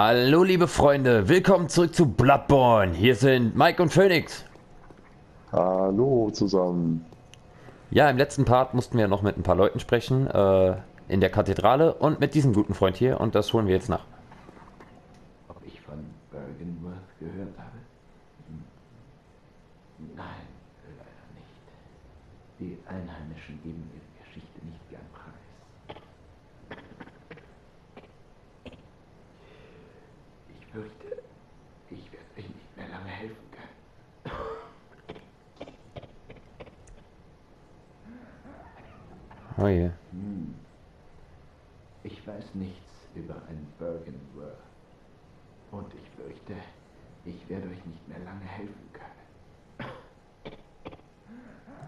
Hallo liebe Freunde, willkommen zurück zu Bloodborne. Hier sind Mike und Phoenix. Hallo zusammen. Ja, im letzten Part mussten wir noch mit ein paar Leuten sprechen, äh, in der Kathedrale und mit diesem guten Freund hier und das holen wir jetzt nach. Ob ich von Bergenworth gehört habe? Hm. Nein, leider nicht. Die Einheimischen geben ihre Geschichte nicht gern preis. Ich fürchte, ich werde euch nicht mehr lange helfen können. Oh je. Ich weiß nichts über ein Bergenworth. Und ich fürchte, ich werde euch nicht mehr lange helfen können.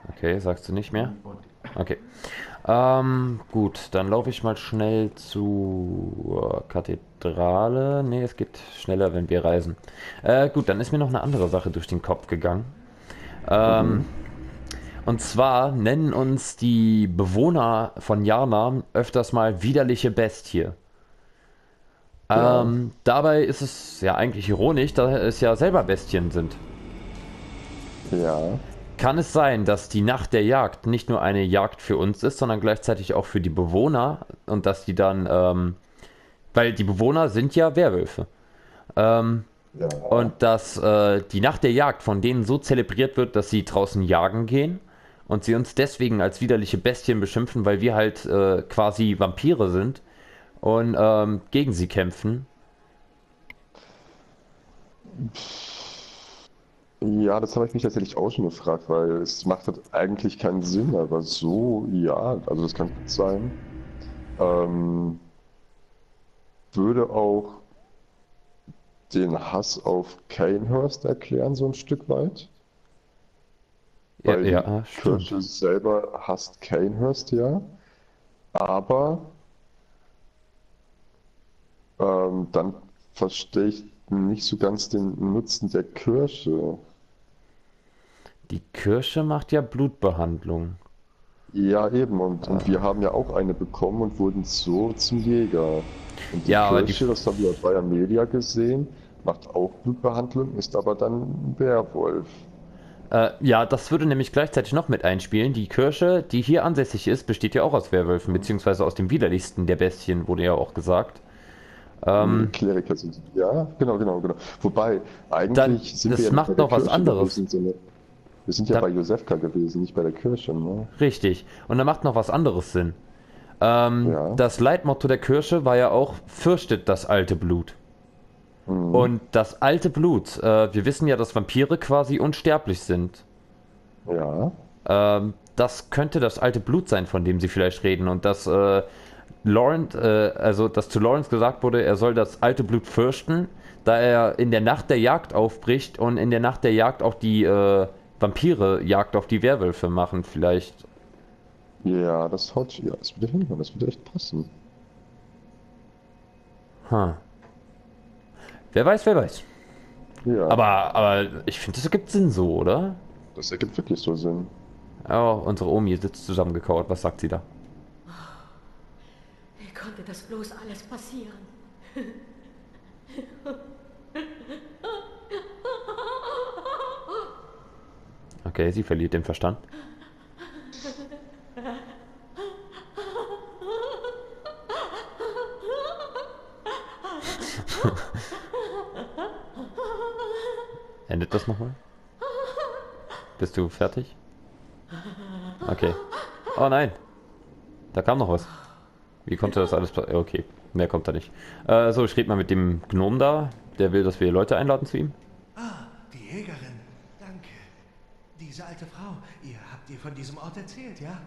Okay, sagst du nicht mehr? Okay. Ähm, gut, dann laufe ich mal schnell zur Kathedrale. Ne, es geht schneller, wenn wir reisen. Äh, gut, dann ist mir noch eine andere Sache durch den Kopf gegangen. Ähm, und zwar nennen uns die Bewohner von Yarnam öfters mal widerliche Bestie. Ja. Ähm, dabei ist es ja eigentlich ironisch, da es ja selber Bestien sind. Ja, Kann es sein, dass die Nacht der Jagd nicht nur eine Jagd für uns ist, sondern gleichzeitig auch für die Bewohner und dass die dann, ähm, weil die Bewohner sind ja Werwölfe. Ähm, ja. und dass äh, die Nacht der Jagd von denen so zelebriert wird, dass sie draußen jagen gehen und sie uns deswegen als widerliche Bestien beschimpfen, weil wir halt äh, quasi Vampire sind und ähm, gegen sie kämpfen. ja, das habe ich mich tatsächlich auch schon gefragt, weil es macht halt eigentlich keinen Sinn, aber so, ja, also das kann gut sein. Ähm, würde auch den Hass auf Kanehurst erklären, so ein Stück weit. Ja, Weil ja, stimmt. Kirche selber hasst Kanehurst, ja. Aber ähm, dann verstehe ich nicht so ganz den Nutzen der Kirche. Die Kirche macht ja Blutbehandlung. Ja, eben. Und, und wir haben ja auch eine bekommen und wurden so zum Jäger. Und die Ja, aber die- das haben wir bei Amelia gesehen, macht auch Blutbehandlung, ist aber dann ein Werwolf. Äh, ja, das würde nämlich gleichzeitig noch mit einspielen. Die Kirche, die hier ansässig ist, besteht ja auch aus Werwölfen, beziehungsweise aus dem widerlichsten der Bestien, wurde ja auch gesagt. Ähm, Kleriker sind die. Ja, genau, genau, genau. Wobei, eigentlich Dann- sind das wir ja macht noch was Kirche anderes. gewesen, sondern wir sind ja Da- bei Josefka gewesen, nicht bei der Kirche, ne? richtig. Und da macht noch was anderes Sinn. Ähm, Ja. Das Leitmotto der Kirche war ja auch, fürchtet das alte Blut. Mhm. Und das alte Blut, äh, wir wissen ja, dass Vampire quasi unsterblich sind. Ja, Ähm, das könnte das alte Blut sein, von dem sie vielleicht reden. Und dass äh, Lawrence, äh, also dass zu Lawrence gesagt wurde, er soll das alte Blut fürchten, da er in der Nacht der Jagd aufbricht und in der Nacht der Jagd auch die äh, Vampire Jagd auf die Werwölfe machen, vielleicht. ja, das haut, ja, das würde hinhauen, das würde echt passen. Huh. Wer weiß, wer weiß. Ja, Aber, aber ich finde, das ergibt Sinn so, oder? das ergibt wirklich so Sinn. Oh, unsere Omi sitzt zusammengekauert. Was sagt sie da? Wie konnte das bloß alles passieren? Okay, sie verliert den Verstand. Endet das nochmal? Bist du fertig? Okay. Oh nein. Da kam noch was. Wie konnte das alles passieren? Okay, mehr kommt da nicht. Äh, so, ich rede mal mit dem Gnom da. Der will, dass wir Leute einladen zu ihm. Ah, die Jägerin. Danke. Diese alte Frau, ihr habt ihr von diesem Ort erzählt, ja?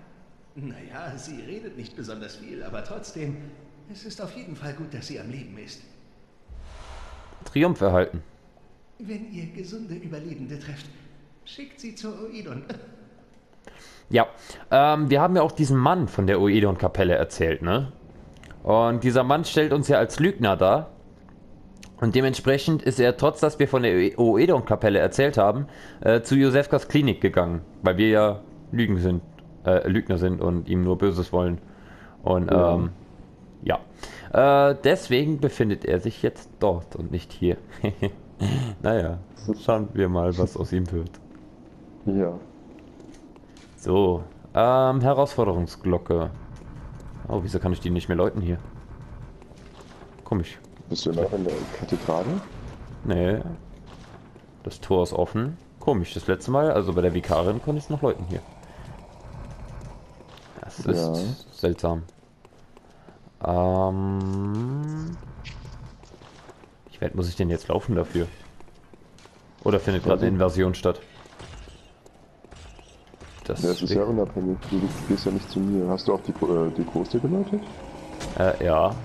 Naja, sie redet nicht besonders viel, aber trotzdem, es ist auf jeden Fall gut, dass sie am Leben ist. Triumph erhalten. Wenn ihr gesunde Überlebende trefft, schickt sie zur Oedon. Ja, ähm, wir haben ja auch diesen Mann von der Oedon-Kapelle erzählt, ne? Und dieser Mann stellt uns ja als Lügner dar. Und dementsprechend ist er, trotz dass wir von der Oedon-Kapelle erzählt haben, äh, zu Josefkas Klinik gegangen. Weil wir ja Lügen sind, äh, Lügner sind und ihm nur Böses wollen. Und Ja. ähm, Ja. Äh, deswegen befindet er sich jetzt dort und nicht hier. naja, schauen wir mal, was aus ihm wird. Ja. So, ähm, Herausforderungsglocke. Oh, wieso kann ich die nicht mehr läuten hier? Komisch. Bist du noch in der Kathedrale? Nee. Das Tor ist offen. Komisch, das letzte Mal, also bei der Vikarin konnte ich es noch läuten hier. Das ist Ja. seltsam. Ähm. Weit muss ich denn jetzt laufen dafür? Oder findet gerade eine Invasion statt? Das, Ja, es ist ja unabhängig. Du gehst ja nicht zu mir. Hast du auch die, äh, die Große geläutet? äh, ja.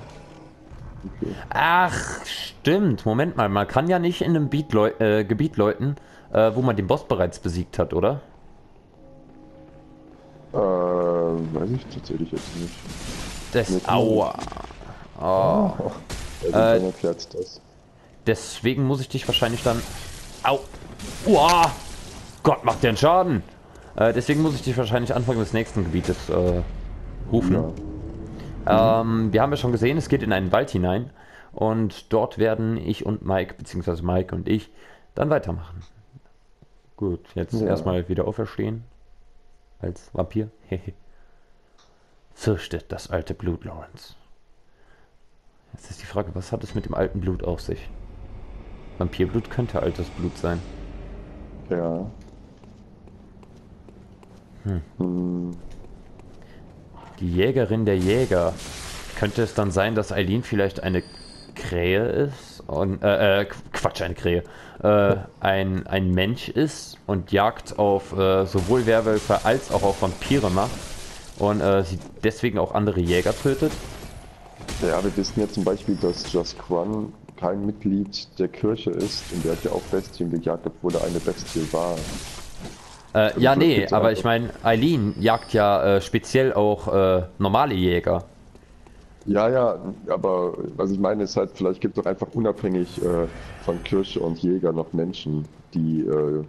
Okay. Ach, stimmt. Moment mal, man kann ja nicht in einem Beat läu äh, Gebiet läuten, äh, wo man den Boss bereits besiegt hat, oder? Äh, weiß ich tatsächlich jetzt nicht. Das, aua. Oh. Ja, Äh, erklärt das. Deswegen muss ich dich wahrscheinlich dann. Au! Uah! Gott, macht der einen Schaden! Äh, deswegen muss ich dich wahrscheinlich Anfang des nächsten Gebietes äh, rufen. Ja. Ähm, wir haben ja schon gesehen, es geht in einen Wald hinein. Und dort werden ich und Mike, beziehungsweise Mike und ich, dann weitermachen. Gut, jetzt Ja. erstmal wieder auferstehen. Als Vampir. Fürchtet das alte Blut, Lawrence. Jetzt ist die Frage, was hat es mit dem alten Blut auf sich? Vampirblut könnte altes Blut sein. Ja. Hm. Die Jägerin der Jäger. Könnte es dann sein, dass Eileen vielleicht eine Krähe ist? Und, äh, äh, Qu- Quatsch, eine Krähe. Äh, ein, ein Mensch ist und Jagd auf äh, sowohl Werwölfe als auch auf Vampire macht. Und äh, sie deswegen auch andere Jäger tötet. Ja, wir wissen ja zum Beispiel, dass Just Quan kein Mitglied der Kirche ist und der hat ja auch Bestien gejagt, obwohl er eine Bestie war. Äh, ja, nee, aber einfach. ich meine, Eileen jagt ja äh, speziell auch äh, normale Jäger. Ja, ja, aber was ich meine ist halt, vielleicht gibt es doch einfach unabhängig äh, von Kirche und Jäger noch Menschen, die äh,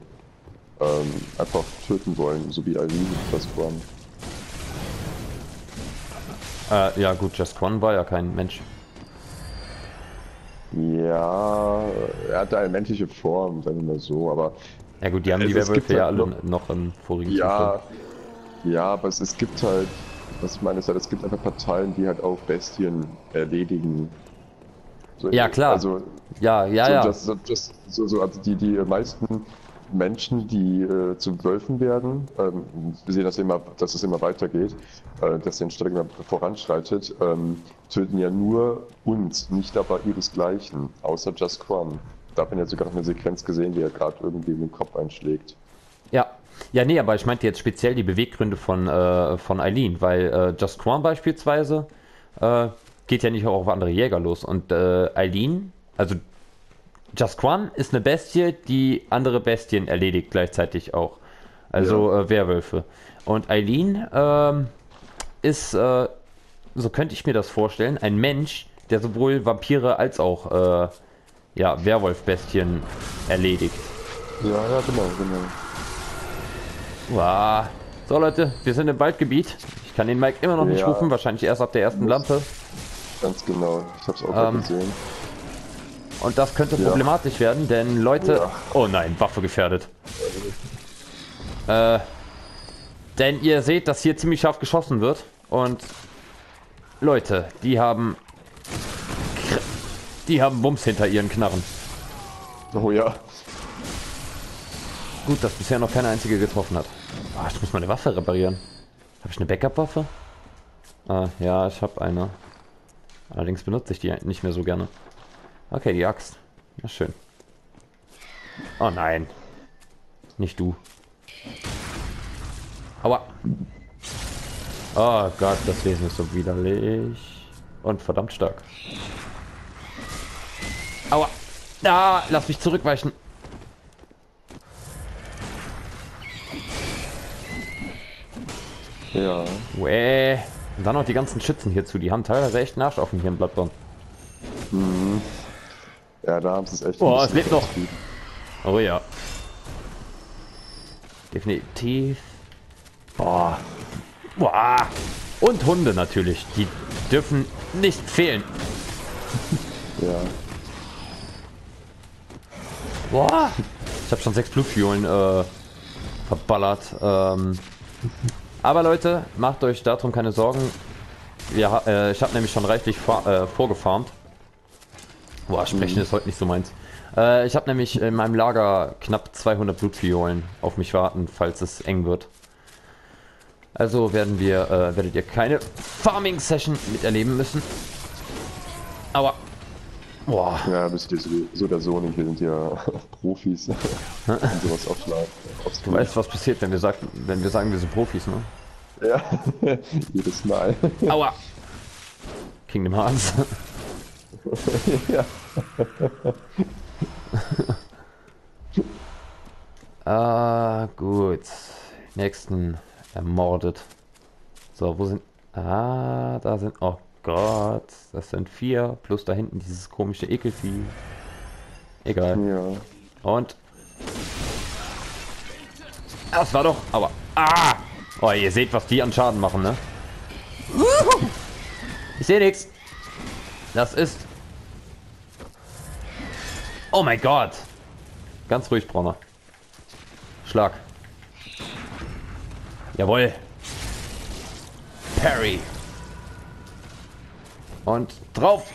ähm, einfach töten wollen, so wie Eileen Just Quan. Äh, ja gut, Just One war ja kein Mensch. Ja, er hatte eine menschliche Form, sagen wir mal so, aber Ja gut, die haben die Also Werwölfe ja halt alle noch- noch im vorigen Ja, Zustand. ja, aber es, es gibt halt, was ich meine, ist halt, es gibt einfach Parteien, die halt auch Bestien erledigen. So, Ja, klar. Also, Ja, ja, so, ja. Das, das, so, so, also die, die meisten Menschen, die äh, zu Wölfen werden, ähm, wir sehen das immer, dass es immer weitergeht, äh, dass die Entstellung immer voranschreitet, ähm, töten ja nur uns, nicht aber ihresgleichen, außer Just Quan. Da hat man ja sogar noch eine Sequenz gesehen, die er gerade irgendwie in den Kopf einschlägt. Ja. Ja, nee, aber ich meinte jetzt speziell die Beweggründe von, äh, von Eileen, weil äh, Just Quan beispielsweise äh, geht ja nicht auch auf andere Jäger los. Und äh, Eileen, also Just Quan ist eine Bestie, die andere Bestien erledigt gleichzeitig auch. Also äh, Werwölfe. Und Eileen ähm, ist, äh, so könnte ich mir das vorstellen, ein Mensch, der sowohl Vampire als auch äh, ja, Werwolf-Bestien erledigt. Ja, ja, genau, genau. Wow. So Leute, wir sind im Waldgebiet. Ich kann den Mike immer noch nicht Ja. rufen, wahrscheinlich erst ab der ersten Lampe. Ganz genau. Ich hab's auch Ähm, gesehen. Und das könnte Ja. problematisch werden, denn Leute... Ja. Oh nein, Waffe gefährdet. Äh, denn ihr seht, dass hier ziemlich scharf geschossen wird. Und Leute, die haben... Die haben Bums hinter ihren Knarren. Oh ja. Gut, dass bisher noch keine einzige getroffen hat. Ah, ich muss meine Waffe reparieren. Habe ich eine Backup-Waffe? Ah, ja, ich habe eine. Allerdings benutze ich die nicht mehr so gerne. Okay, die Axt. Na schön. Oh nein. Nicht du. Aua. Oh Gott, das Wesen ist so widerlich. Und verdammt stark. Aua. Ah, lass mich zurückweichen. Ja. Uäh. Und dann noch die ganzen Schützen hierzu. Die haben teilweise echt einen Arsch offen hier in Bloodborne. Ja, da haben sie es echt. Oh, ein es lebt noch. Oh ja. Definitiv. Boah. Boah. Und Hunde natürlich. Die dürfen nicht fehlen. Ja. Boah. Ich habe schon sechs Blutfiolen äh, verballert. Ähm, aber Leute, macht euch darum keine Sorgen. Ja, äh, ich habe nämlich schon reichlich äh, vorgefarmt. Boah, sprechen mhm. ist heute nicht so meins. Äh, ich habe nämlich in meinem Lager knapp 200 Blutviolen auf mich warten, falls es eng wird. Also werden wir, äh, werdet ihr keine Farming-Session miterleben müssen. Aber Boah. Ja, bist du so oder so nicht. Wir sind ja Profis. und sowas aufschlagen. Du weißt, was passiert, wenn wir, sagt, wenn wir sagen, wir sind Profis, ne? Ja, jedes Mal. Aua! Kingdom Hearts. Ja. ah, gut. Nächsten ermordet. So, wo sind... Ah, da sind... Oh Gott, das sind vier. Plus da hinten dieses komische Ekelvieh. Egal. Ja. Und... Das war doch... Aber... Ah! Oh, ihr seht, was die an Schaden machen, ne? Ich sehe nichts. Das ist... Oh mein Gott. Ganz ruhig, Brauner. Schlag. Jawohl. Parry. Und drauf.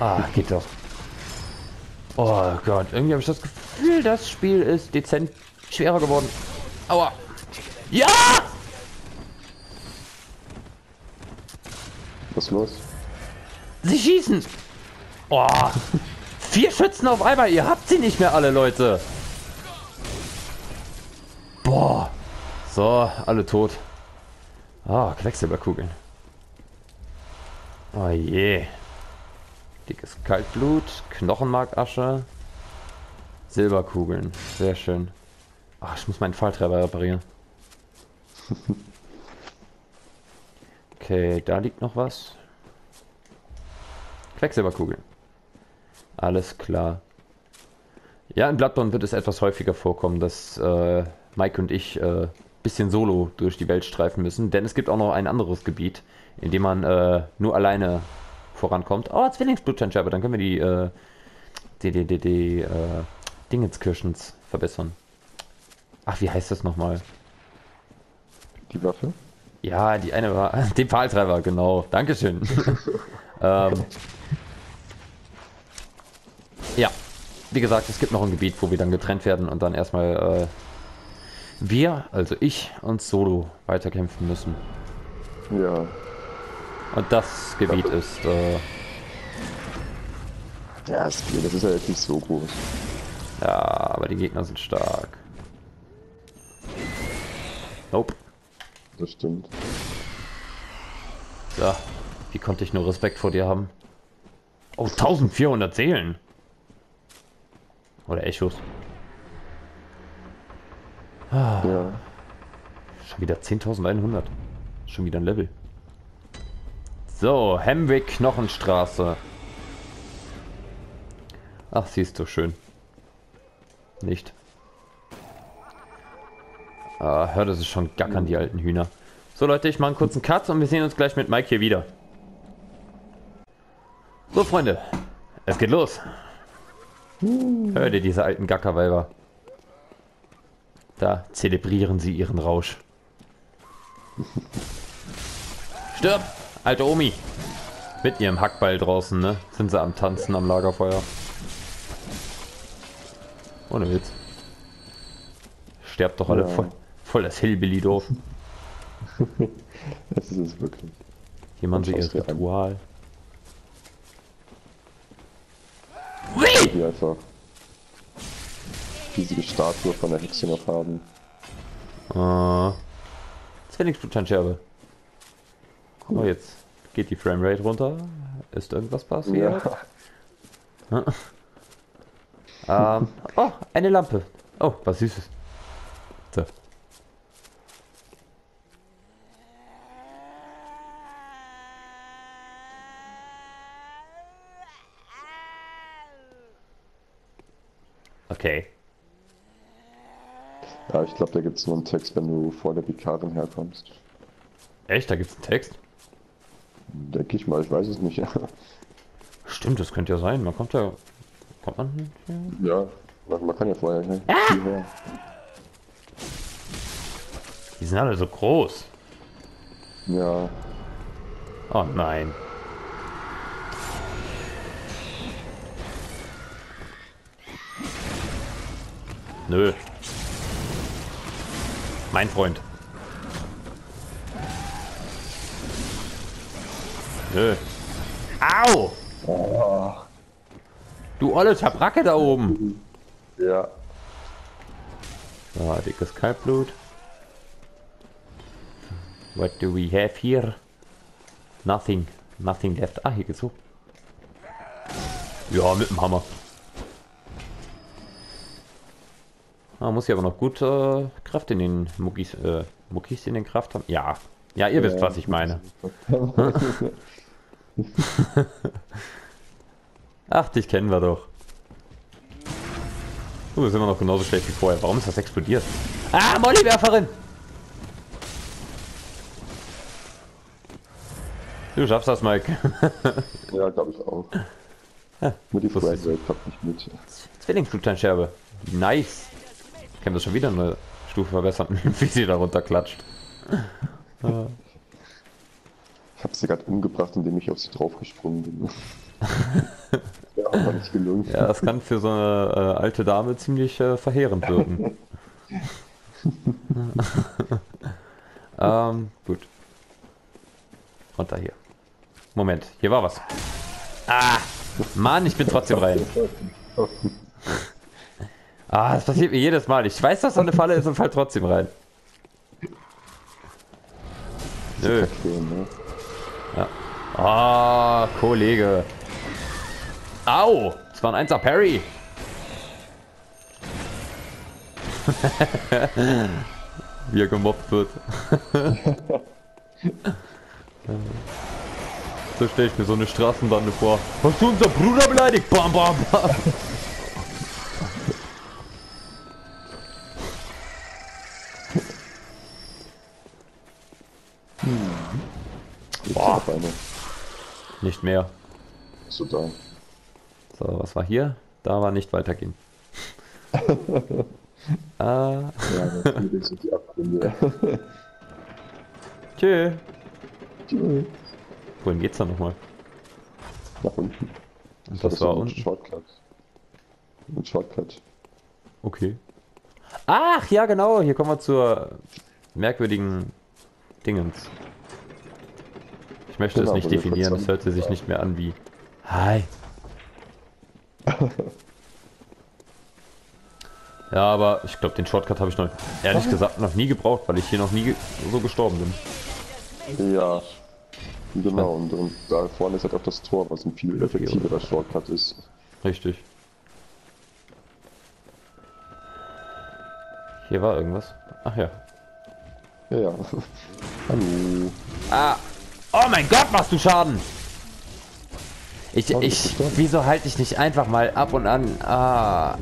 Ah, geht doch. Oh Gott, irgendwie habe ich das Gefühl, das Spiel ist dezent schwerer geworden. Aua. Ja! Was ist los? Sie schießen! Oh, vier Schützen auf einmal, ihr habt sie nicht mehr alle, Leute. Boah. So, alle tot. Ah, oh, Quecksilberkugeln. Oh je. Dickes Kaltblut, Knochenmarkasche, Silberkugeln. Sehr schön. Ach, ich muss meinen Falltreiber reparieren. Okay, da liegt noch was. Quecksilberkugeln. Alles klar. Ja, in Bloodborne wird es etwas häufiger vorkommen, dass äh, Mike und ich äh, bisschen solo durch die Welt streifen müssen, denn es gibt auch noch ein anderes Gebiet, in dem man äh, nur alleine vorankommt. Oh, Zwillingsblutscheinscheibe, dann können wir die, äh, die, die, die, die äh, Dingenskirchens verbessern. Ach, wie heißt das nochmal? Die Waffe? Ja, die eine war. Den Pfahltreiber, genau. Dankeschön. ähm, ja, wie gesagt, es gibt noch ein Gebiet, wo wir dann getrennt werden und dann erstmal äh, wir, also ich, uns solo weiterkämpfen müssen. Ja. Und das Gebiet ja. ist. Äh, ja, das, das ist ja jetzt nicht so groß. Ja, aber die Gegner sind stark. Nope. Das stimmt. Ja, wie konnte ich nur Respekt vor dir haben? Oh, 1400 Seelen. Oder Echos. Ah. Ja. Schon wieder 10.100. Schon wieder ein Level. So, Hemwick Knochenstraße. Ach, sie ist so schön. Nicht. Ah, hört es schon gackern, die alten Hühner. So Leute, ich mache einen kurzen Cut und wir sehen uns gleich mit Mike hier wieder. So Freunde, es geht los. Hört ihr diese alten Gackerweiber? Da zelebrieren sie ihren Rausch. Stirb, alte Omi. Mit ihrem Hackball draußen, ne? Sind sie am Tanzen am Lagerfeuer. Ohne Witz. Sterbt doch alle ja. voll, voll das Hillbilly-Dorf. das ist es wirklich. Hier machen sie ihr Ritual. Wie einfach riesige Statue von der Hexe noch haben. Uh, Zwillingsblutscherbe. Cool. Oh, jetzt geht die Framerate runter. Ist irgendwas passiert? Ja. ähm, oh, eine Lampe. Oh, was Süßes. So. Okay. Ja, ich glaube, da gibt es nur einen Text, wenn du vor der Vikarin herkommst. Echt? Da gibt's einen Text? Denke ich mal, ich weiß es nicht. Stimmt, das könnte ja sein. Man kommt ja. Kommt man ja, man, man kann ja vorher ne? hierher. Die sind alle so groß. Ja, Oh nein. Nö. Mein Freund. Nö. Au! Oh, Du olle Schabracke da oben. ja. So, dickes Kaltblut. What do we have here? Nothing. Nothing left. Ah, hier geht's hoch. Ja, mit dem Hammer. Ah, muss ich aber noch gut äh, Kraft in den Muckis, äh, Muckis in den Kraft haben. Ja. Ja, ihr wisst, was ich meine. Ach, dich kennen wir doch. Du bist immer noch genauso schlecht wie vorher. Warum ist das explodiert? Ah, Mollywerferin! Du schaffst das, Mike. ja, glaube ich auch. Nur die wusste ich. Nicht mit. Zwillingsflutscheinscherbe. Nice. Ich kann das schon wieder eine Stufe verbessern, wie sie da runterklatscht. Ich habe sie gerade umgebracht, indem ich auf sie draufgesprungen bin. ja, aber nicht gelungen. Ja, das kann für so eine äh, alte Dame ziemlich äh, verheerend wirken. ähm, gut. Runter hier. Moment, hier war was. Ah! Mann, ich bin trotzdem rein. Ah, das passiert mir jedes Mal. Ich weiß, dass da eine Falle ist und fall trotzdem rein. Nö. Ne? Ah, Kollege. Au! Das war ein 1er Parry. Wie er gemobbt wird. so stelle ich mir so eine Straßenbande vor. Hast du unser Bruder beleidigt? Bam, bam, bam. Nicht mehr. So da. So, was war hier? Da war nicht weitergehen. ah, Ja, natürlich sind die Abgründe. tschö. Tschüss. Wohin geht's da nochmal? Nach unten. Und das so war unten. Shortcut. Ein Shortcut. Okay. Ach, ja genau, hier kommen wir zur merkwürdigen Dingens. Ich möchte Genau, es nicht definieren, es hörte sich nicht mehr an wie Hi. ja, aber ich glaube, den Shortcut habe ich noch, ehrlich gesagt, noch nie gebraucht, weil ich hier noch nie ge so gestorben bin. Ja. Genau, und, und da vorne ist halt auch das Tor, was ein viel effektiverer Shortcut ist. Richtig. Hier war irgendwas. Ach ja. Ja, ja. Hallo. Ah! Oh mein Gott, machst du Schaden! Ich, ich, wieso halte ich nicht einfach mal ab und an? Ah,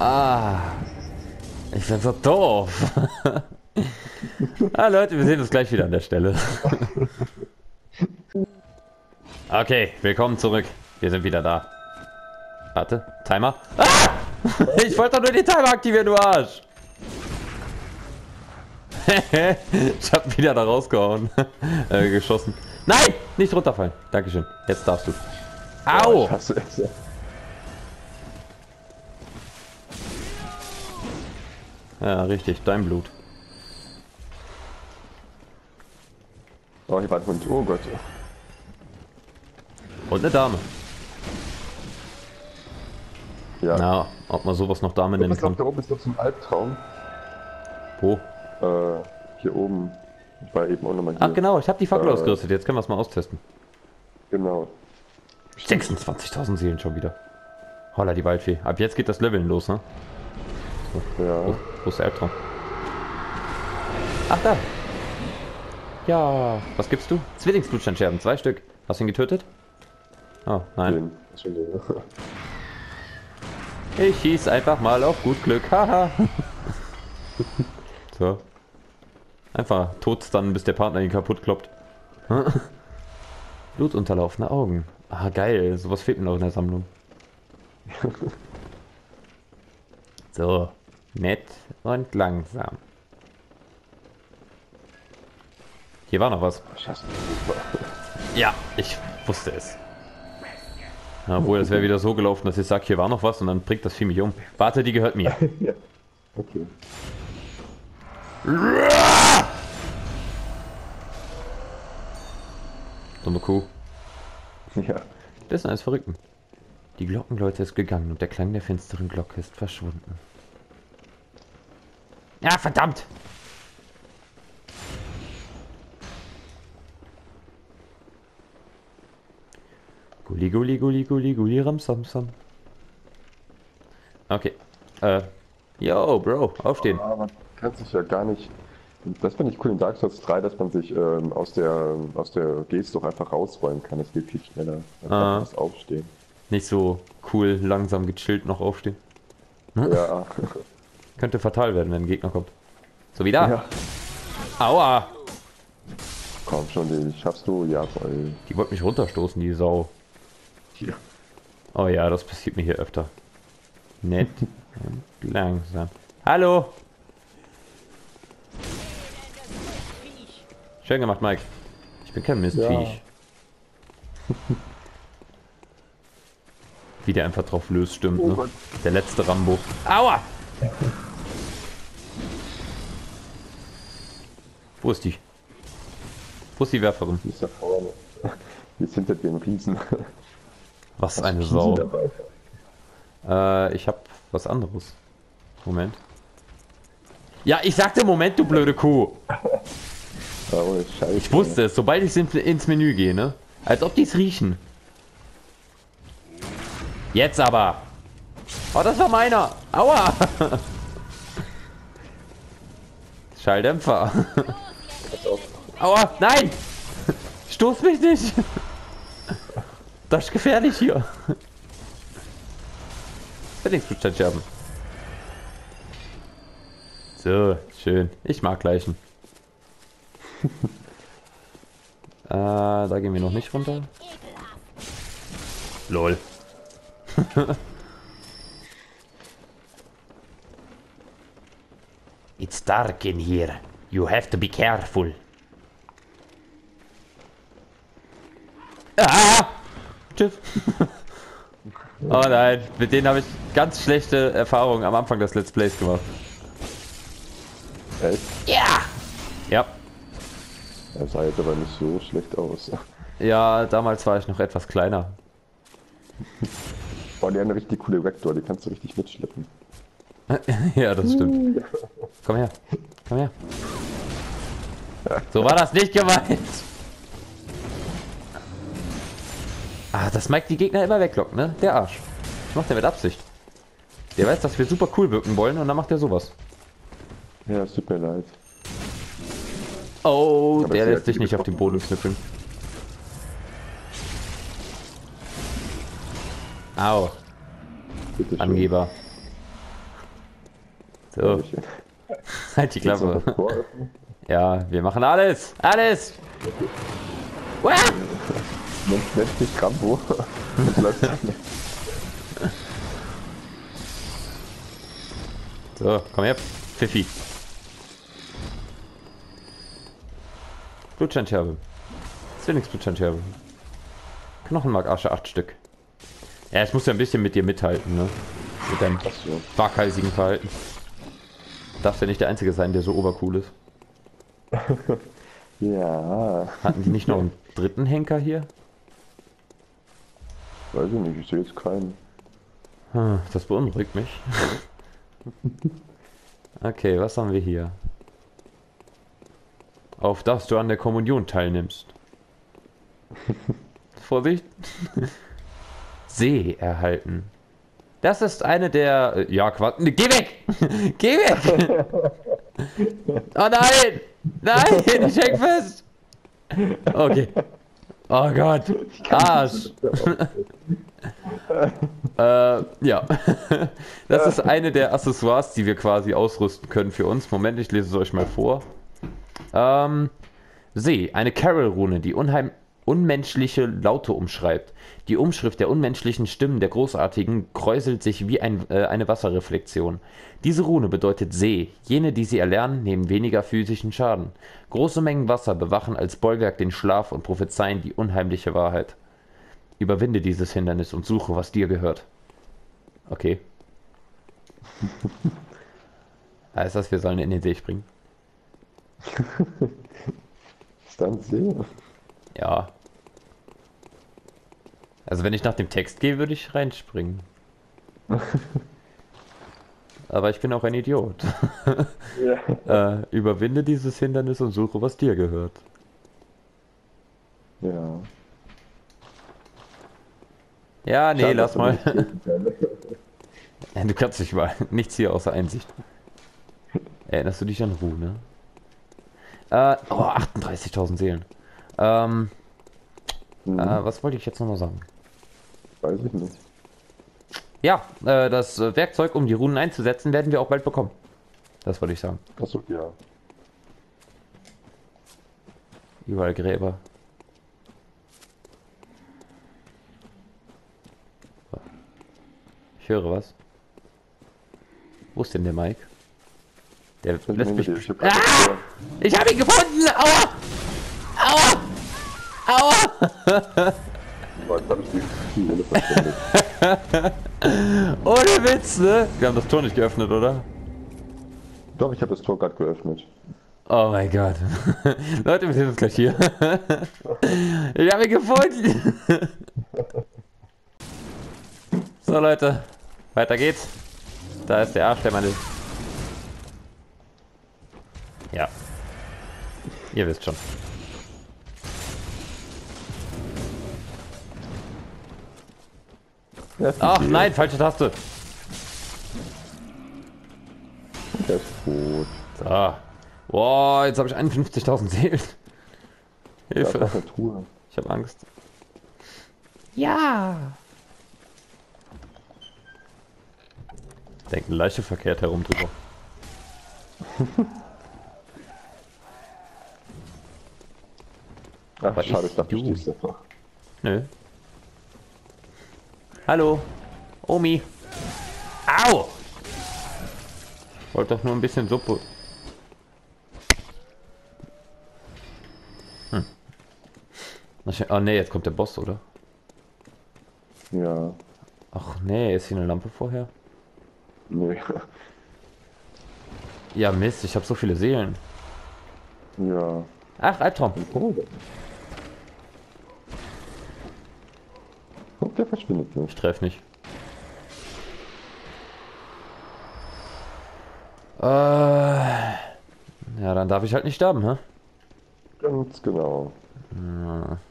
ah, ich bin so doof. ah, Leute, wir sehen uns gleich wieder an der Stelle. okay, willkommen zurück. Wir sind wieder da. Warte, Timer. Ah! Ich wollte doch nur den Timer aktivieren, du Arsch. Ich hab wieder da rausgehauen. äh, geschossen. Nein! Nicht runterfallen. Dankeschön. Jetzt darfst du. Au! Ich hasse es. ja. Ja, richtig. Dein Blut. Oh, hier war ein Hund. Oh Gott. Und eine Dame. Ja. Na, ob man sowas noch Dame nennen kann. da oben ist doch so ein Albtraum. Wo? Äh, hier oben. War eben auch nochmal hier. Ach genau, ich habe die Fackel Äh. ausgerüstet. Jetzt können wir es mal austesten. Genau. 26.000 Seelen schon wieder. Holla die Waldfee. Ab jetzt geht das Leveln los, ne? Ja. Wo, wo ist der Albtraum? Ach da. Ja, was gibst du? Zwillingsblutsteinscherben, zwei Stück. Hast du ihn getötet? Oh, nein. Den. Ich schieß einfach mal auf gut Glück. Haha. So. Einfach tot dann, bis der Partner ihn kaputt kloppt. Blutunterlaufene Augen. Ah, geil. Sowas fehlt mir noch in der Sammlung. So. Nett und langsam. Hier war noch was. Ja, ich wusste es. Obwohl, das wäre wieder so gelaufen, dass ich sage, hier war noch was und dann bringt das Vieh mich um. Warte, die gehört mir. ja. Okay. Dumme Kuh. Ja. Das ist eines Verrückten. Die Glockenläute ist gegangen und der Klang der finsteren Glocke ist verschwunden. Ja, verdammt! Gulli, gulli, gulli, gulli, gulli, ramsamsam. Okay. Äh. Yo, Bro, aufstehen. Man kann sich ja gar nicht. Das finde ich cool in Dark Souls 3, dass man sich ähm, aus der aus der Gates doch einfach rausräumen kann. Das geht viel schneller. Einfach Ah. das Aufstehen. Nicht so cool, langsam gechillt noch aufstehen. Ja. Könnte fatal werden, wenn ein Gegner kommt. So wie da. ja. Aua! Komm schon, den schaffst du. Jawohl. Die wollte mich runterstoßen, die Sau. Hier. Oh ja, das passiert mir hier öfter. Nett langsam. Hallo! Schön gemacht, Mike. Ich bin kein Mistviech. Wie der einfach drauf löst, stimmt, Oh ne? Gott. Der letzte Rambo. Aua! Wo ist die? Wo ist die Werferin? Die ist da vorne. Die ist hinter dem Riesen. Was eine Riesen Sau. Äh, ich hab was anderes. Moment. Ja, ich sagte Moment, du blöde Kuh. Oh, Scheiße. Ich wusste es, sobald ich ins, Menü gehe, ne? Als ob die es riechen. Jetzt aber. Oh, das war meiner. Aua. Schalldämpfer. Aua, nein. Stoß mich nicht. Das ist gefährlich hier. Verletzungsstandsterben. So, schön. Ich mag Leichen. Äh, da gehen wir noch nicht runter. Lol. It's dark in here. You have to be careful. Ah! Tschüss. oh nein, mit denen habe ich ganz schlechte Erfahrungen am Anfang des Let's Plays gemacht. Ja! Ja. Er sah jetzt aber nicht so schlecht aus. Ja, damals war ich noch etwas kleiner. Boah, die haben eine richtig coole Vector, die kannst du richtig mitschleppen. ja, das stimmt. Komm her. Komm her. So war das nicht gemeint. Ah, das Mike die Gegner immer weglockt, ne? Der Arsch. Das macht er mit Absicht. Der weiß, dass wir super cool wirken wollen und dann macht er sowas. Ja, es tut mir leid. Oh, der lässt sich nicht auf den Boden knüppeln. Au. Angeber. So, halt die Klappe. Ja, wir machen alles. Alles. Uah! Nennt, dich Rambo. So, komm her, Pfiffi. Blutscheinscherbe. Zwillingsblutscheinscherbe. Knochenmark Asche 8 Stück. Ja, ich muss ja ein bisschen mit dir mithalten, ne? Mit deinem waghalsigen Verhalten. Darfst ja nicht der Einzige sein, der so obercool ist. Ja, Hatten die nicht noch einen dritten Henker hier? weiß ich nicht, ich sehe jetzt keinen. Hm, Das beunruhigt mich. Okay, was haben wir hier? Auf das du an der Kommunion teilnimmst. Vorsicht. See erhalten. Das ist eine der... Ja, Quatsch. Nee, Geh weg! Geh weg! Oh nein! Nein! Ich häng fest! Okay. Oh Gott. Arsch. äh, ja. das ist eine der Accessoires, die wir quasi ausrüsten können für uns. Moment, ich lese es euch mal vor. Ähm, See, eine Carol-Rune, die unheim unmenschliche Laute umschreibt. Die Umschrift der unmenschlichen Stimmen der Großartigen kräuselt sich wie ein, äh, eine Wasserreflexion. Diese Rune bedeutet See. Jene, die sie erlernen, nehmen weniger physischen Schaden. Große Mengen Wasser bewachen als Bollwerk den Schlaf und prophezeien die unheimliche Wahrheit. Überwinde dieses Hindernis und suche, was dir gehört. Okay. heißt das, wir sollen in den See springen? Ein See? Ja. Also wenn ich nach dem Text gehe, würde ich reinspringen. Aber ich bin auch ein Idiot. Ja. äh, überwinde dieses Hindernis und suche, was dir gehört. Ja. Ja, nee, Schade, lass mal. Ja, du kannst dich mal. Nichts hier außer Einsicht. Erinnerst du dich an Ruhe, ne? Äh, oh, 38.000 Seelen. Ähm, Hm, äh, was wollte ich jetzt nochmal sagen? Weiß ich nicht. Ja, äh, das Werkzeug, um die Runen einzusetzen, werden wir auch bald bekommen. Das wollte ich sagen. Achso, ja. Überall Gräber. Ich höre was. Wo ist denn der Mike? Der Ich lässt mich. Ich hab Ah! Ich habe ihn gefunden! Aua! Aua! Aua! Hab. Ohne Witz, ne? Wir haben das Tor nicht geöffnet, oder? Doch, ich habe das Tor gerade geöffnet. Oh mein Gott. Leute, wir sehen uns gleich hier. ich habe ihn gefunden. so, Leute. Weiter geht's. Da ist der Arsch, der meine... Ja. Ihr wisst schon. Ach die- nein, falsche Taste. Der ist tot. So. Boah, jetzt habe ich 51.000 Seelen. Hilfe. Ich habe Angst. Ja. Denken Leiche verkehrt herum drüber. Ach, Was schade, ist ich dachte, du stehst einfach. Nö. Hallo. Omi. Au! Ich wollte doch nur ein bisschen Suppe. Hm. Oh ne, jetzt kommt der Boss, oder? Ja. Ach nee, ist hier eine Lampe vorher? Nee. Ja Mist, ich habe so viele Seelen. Ja. Ach, Albtraum. Oh. Guck, der verschwindet Ich nicht. treffe nicht. Äh, ja, dann darf ich halt nicht sterben, hä? Ganz genau.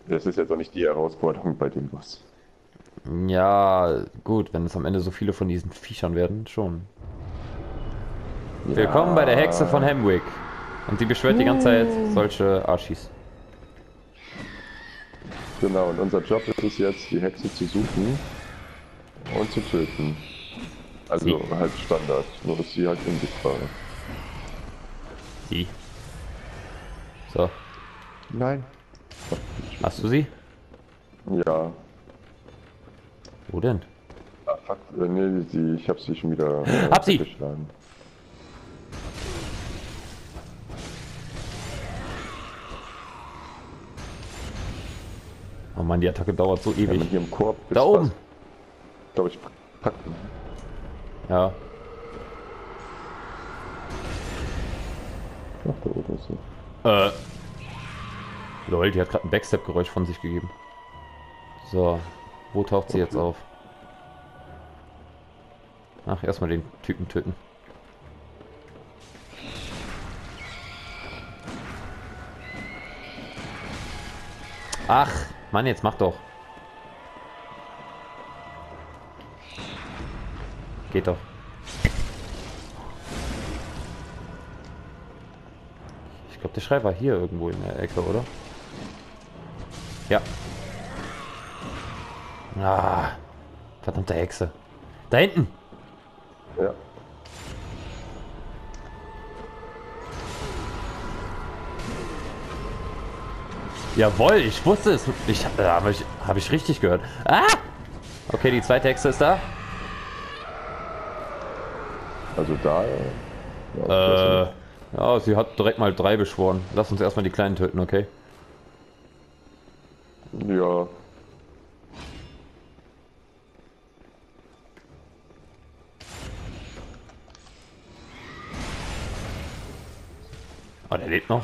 Das ist jetzt auch nicht die Herausforderung bei dem Boss. Ja, gut, wenn es am Ende so viele von diesen Viechern werden, schon. Willkommen bei der Hexe von Hemwick. Und die beschwört die ganze Zeit solche Arschis. Genau, und unser Job ist es jetzt, die Hexe zu suchen und zu töten. Also Sie. halt Standard, nur ist sie halt unsichtbar. Die. So, Nein. hast du sie? Ja. Wo denn? Ah, fuck, äh, nee, sie, ich hab sie schon wieder äh, Hab sie! geschlagen. Mann, die Attacke dauert so ewig. hier im Korb Da oben! glaube ich, packen. Ja. Ach, da oben ist sie. Äh. Lol, die hat gerade ein Backstep-Geräusch von sich gegeben. So, wo taucht sie jetzt auf? Ach, erstmal den Typen töten. Ach, Mann, jetzt mach doch. Geht doch. Ich glaube, der Schrei war hier irgendwo in der Ecke, oder? Ja. Ah, Verdammte Hexe. Da hinten! Ja. Jawohl, ich wusste es. Ich, äh, habe ich, hab ich richtig gehört. Ah! Okay, die zweite Hexe ist da. Also da. äh, Äh, Ja, ja, sie hat direkt mal drei beschworen. Lass uns erstmal die Kleinen töten, okay? ja. Oh, der lebt noch.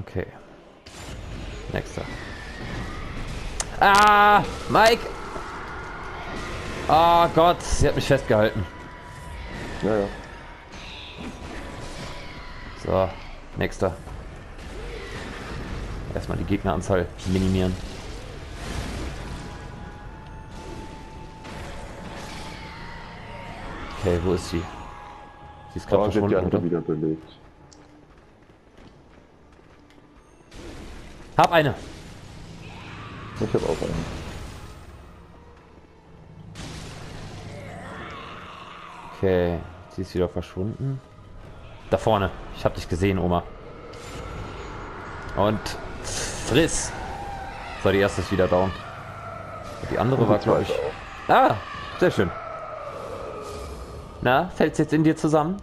Okay. Nächster. Ah, Mike! Oh Gott, sie hat mich festgehalten. Ja, ja. So, nächster. Erstmal die Gegneranzahl minimieren. Okay, wo ist sie? Sie ist gerade die verschwunden, andere wieder belegt. Hab eine. Ich habe auch einen. Okay, sie ist wieder verschwunden. Da vorne. Ich hab dich gesehen, Oma. Und friss. So, die erste ist wieder down. Die andere Und war, glaube ich. Ah, sehr schön. Na, fällt's jetzt in dir zusammen?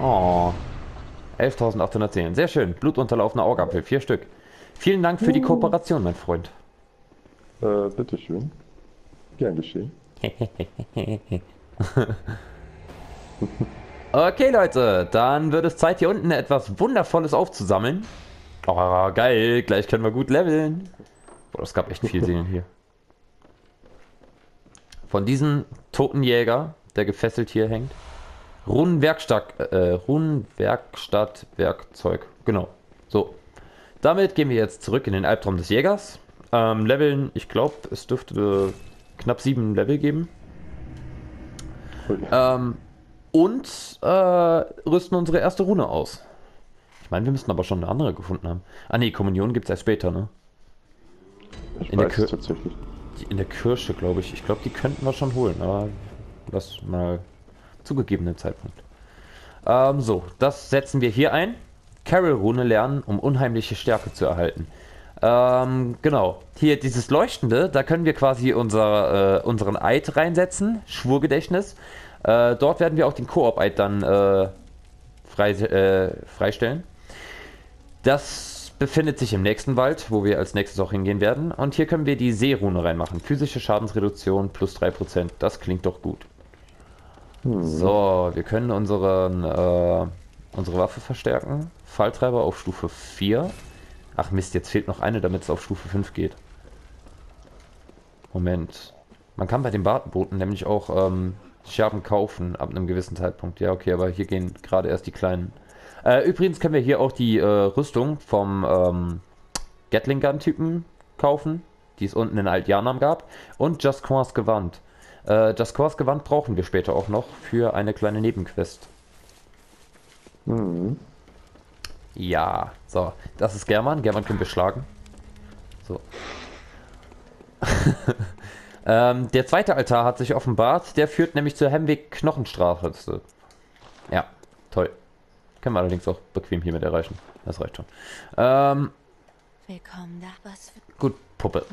Oh. 11.810. Sehr schön. Blutunterlaufener Augapfel. Vier Stück. Vielen Dank für die Kooperation, mein Freund. Äh, bitteschön. Gern geschehen. Okay, Leute, dann wird es Zeit, hier unten etwas Wundervolles aufzusammeln. Oh, geil, gleich können wir gut leveln. Boah, es gab echt viel Seelen hier. Von diesem toten Jäger, der gefesselt hier hängt. Runenwerkstatt, äh, Runenwerkstatt, Werkzeug. Genau. So. Damit gehen wir jetzt zurück in den Albtraum des Jägers. Ähm, leveln, ich glaube, es dürfte knapp sieben Level geben. Ähm, und äh, rüsten unsere erste Rune aus. Ich meine, wir müssten aber schon eine andere gefunden haben. Ah ne, Kommunion gibt es erst später, ne? Ich in der es tatsächlich. In der Kirsche, glaube ich. Ich glaube, die könnten wir schon holen, aber das mal zu gegebenen Zeitpunkt. Ähm, so, das setzen wir hier ein. Carol-Rune lernen, um unheimliche Stärke zu erhalten. Ähm, genau. Hier dieses Leuchtende, da können wir quasi unser, äh, unseren Eid reinsetzen, Schwurgedächtnis. Äh, dort werden wir auch den Koop-Eid dann äh, frei, äh, freistellen. Das befindet sich im nächsten Wald, wo wir als nächstes auch hingehen werden. Und hier können wir die Seerune reinmachen. Physische Schadensreduktion plus 3%. Das klingt doch gut. So, wir können unseren, äh, unsere Waffe verstärken. Falltreiber auf Stufe 4. Ach Mist, jetzt fehlt noch eine, damit es auf Stufe 5 geht. Moment. Man kann bei den Bartenbooten nämlich auch ähm, Scherben kaufen ab einem gewissen Zeitpunkt. Ja, okay, aber hier gehen gerade erst die kleinen. Äh, übrigens können wir hier auch die äh, Rüstung vom ähm, Gatling Gun Typen kaufen, die es unten in Altjanam gab. Und Jasquins Gewand. Äh, Jasquins Gewand brauchen wir später auch noch für eine kleine Nebenquest. Mhm. Ja, so, das ist German. German können wir schlagen. So. ähm, der zweite Altar hat sich offenbart. Der führt nämlich zur Hemweg Knochenstraße. Ja, toll. Können wir allerdings auch bequem hiermit erreichen. Das reicht schon. Ähm, Willkommen da. Was gut, Puppe.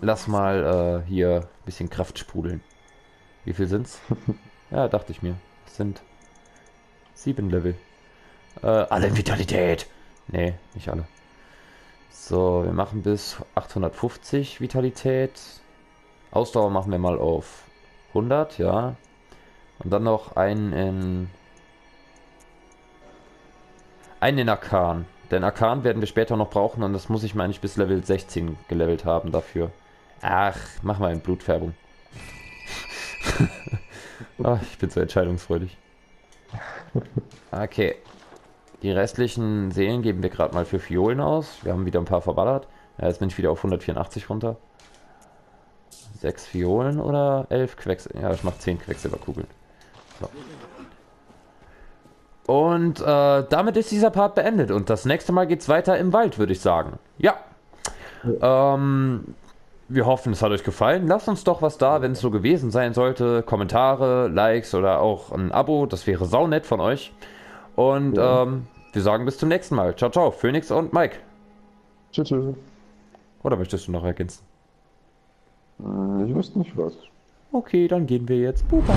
Lass mal äh, hier ein bisschen Kraft sprudeln. Wie viel sind's? ja, dachte ich mir. Es sind sieben Level. Äh, alle Vitalität. Nee, nicht alle. So, wir machen bis 850 Vitalität. Ausdauer machen wir mal auf 100, ja. Und dann noch einen in... Einen in Arkan. Denn Arkan werden wir später noch brauchen und das muss ich, meine ich, bis Level 16 gelevelt haben dafür. Ach, mach mal in Blutfärbung. oh, ich bin so entscheidungsfreudig. Okay. Die restlichen Seelen geben wir gerade mal für Fiolen aus. Wir haben wieder ein paar verballert. Ja, jetzt bin ich wieder auf 184 runter. Sechs Fiolen oder elf Quecksilber? Ja, ich mache 10 Quecksilberkugeln. So. Und äh, damit ist dieser Part beendet. Und das nächste Mal geht's weiter im Wald, würde ich sagen. Ja. Ähm, wir hoffen, es hat euch gefallen. Lasst uns doch was da, wenn es so gewesen sein sollte. Kommentare, Likes oder auch ein Abo. Das wäre saunett von euch. Und ähm, wir sagen bis zum nächsten Mal. Ciao, ciao. Phoenix und Mike. Tschüss. tschüss. Oder möchtest du noch ergänzen? Hm, Ich wüsste nicht was. Okay, dann gehen wir jetzt. Buba.